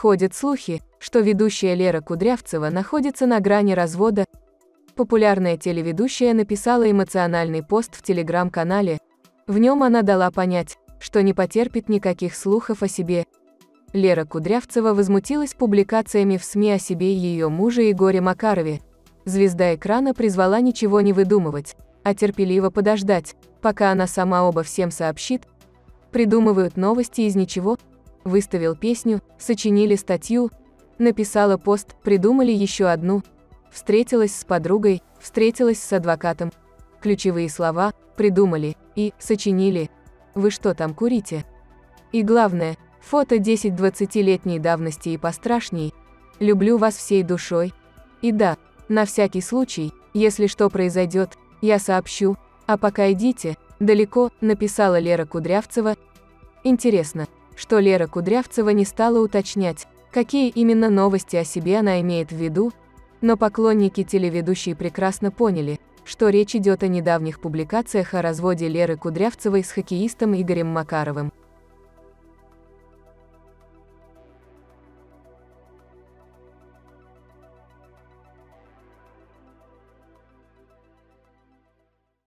Ходят слухи, что ведущая Лера Кудрявцева находится на грани развода. Популярная телеведущая написала эмоциональный пост в телеграм-канале. В нем она дала понять, что не потерпит никаких слухов о себе. Лера Кудрявцева возмутилась публикациями в СМИ о себе и ее муже Егоре Макарове. Звезда экрана призвала ничего не выдумывать, а терпеливо подождать, пока она сама оба всем сообщит. Придумывают новости из ничего, выставил песню, сочинили статью, написала пост, придумали еще одну, встретилась с подругой, встретилась с адвокатом. Ключевые слова придумали и сочинили. Вы что там курите? И главное, фото 10-20-летней давности и пострашней. Люблю вас всей душой. И да, на всякий случай, если что произойдет, я сообщу, а пока идите, далеко, написала Лера Кудрявцева. Интересно, что Лера Кудрявцева не стала уточнять, какие именно новости о себе она имеет в виду, но поклонники телеведущей прекрасно поняли, что речь идет о недавних публикациях о разводе Леры Кудрявцевой с хоккеистом Игорем Макаровым.